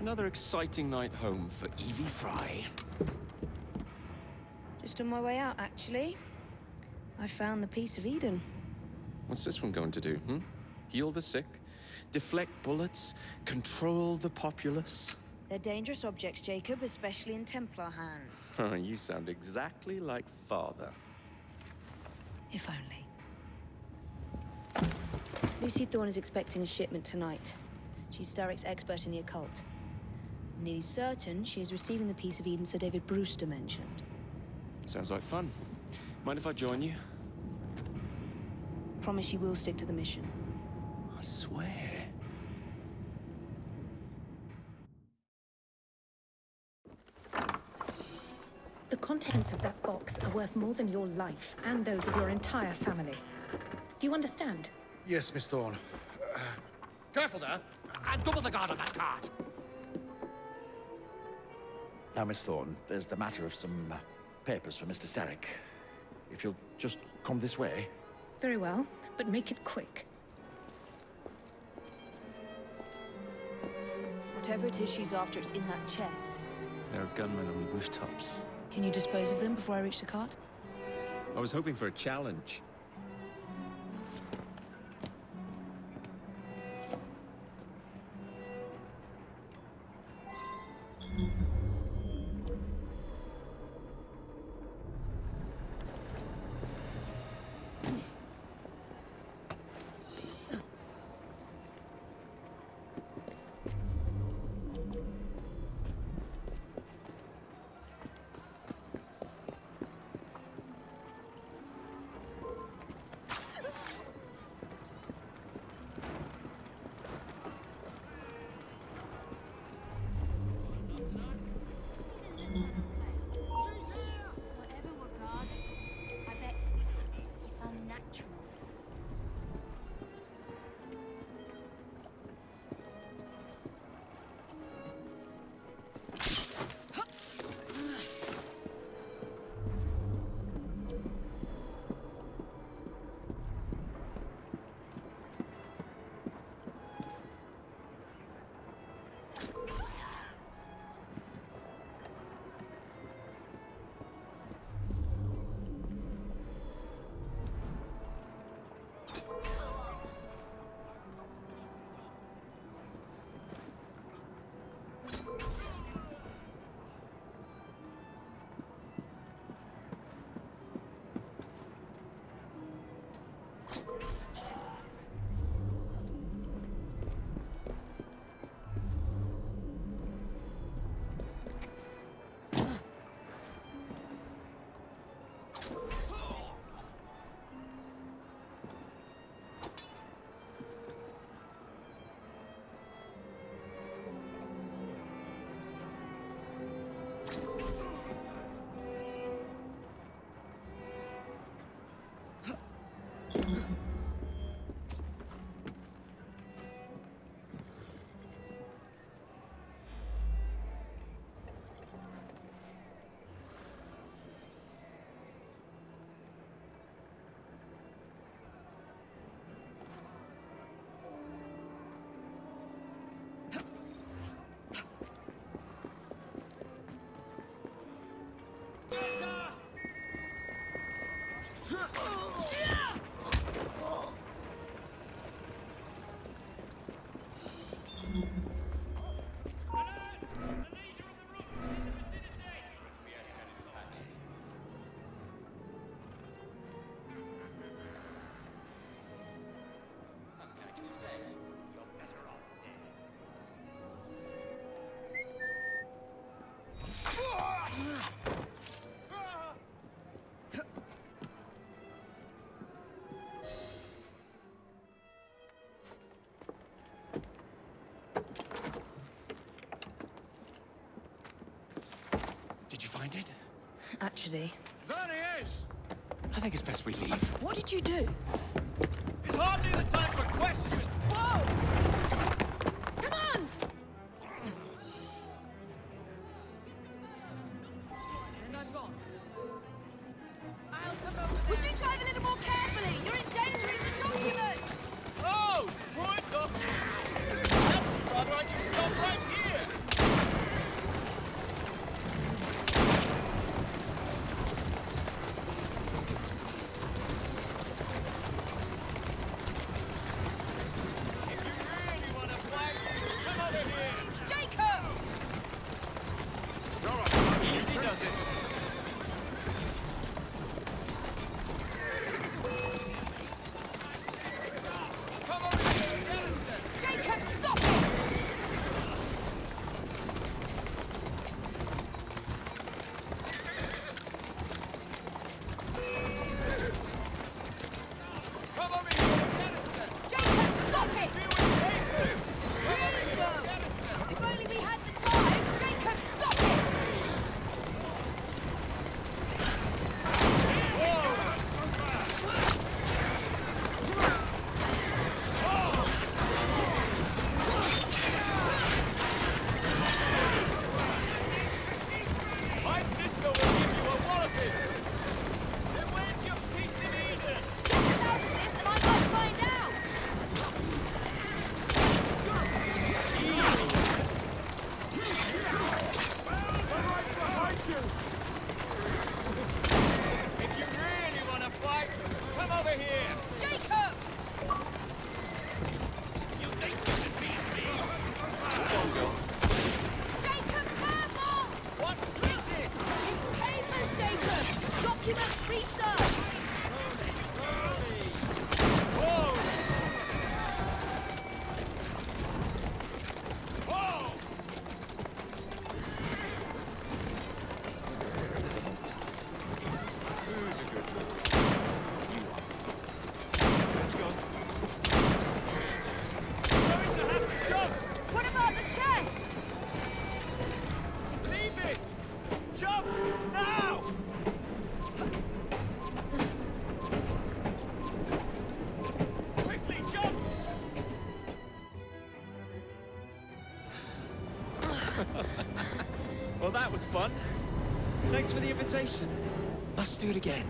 Another exciting night home for Evie Frye. Just on my way out, actually. I found the piece of Eden. What's this one going to do, hmm? Heal the sick, deflect bullets, control the populace? They're dangerous objects, Jacob, especially in Templar hands. Huh, you sound exactly like father. If only. Lucy Thorne is expecting a shipment tonight. She's Starrick's expert in the occult. I'm nearly certain she is receiving the piece of Eden Sir David Brewster mentioned. Sounds like fun. Mind if I join you? Promise you will stick to the mission. I swear. The contents of that box are worth more than your life and those of your entire family. Do you understand? Yes, Miss Thorne. Uh, careful there! And double the guard on that cart! Now, Miss Thorne, there's the matter of some uh, papers for Mr. Starrick. If you'll just come this way. Very well, but make it quick. Whatever it is she's after, it's in that chest. There are gunmen on the rooftops. Can you dispose of them before I reach the cart? I was hoping for a challenge. Mm-hmm. Find it? Actually, There he is! I think it's best we leave. what did you do? It's hardly the time for questions! Whoa! Come on! Would you drive a little to the street, sir! Thanks for the invitation. Let's do it again.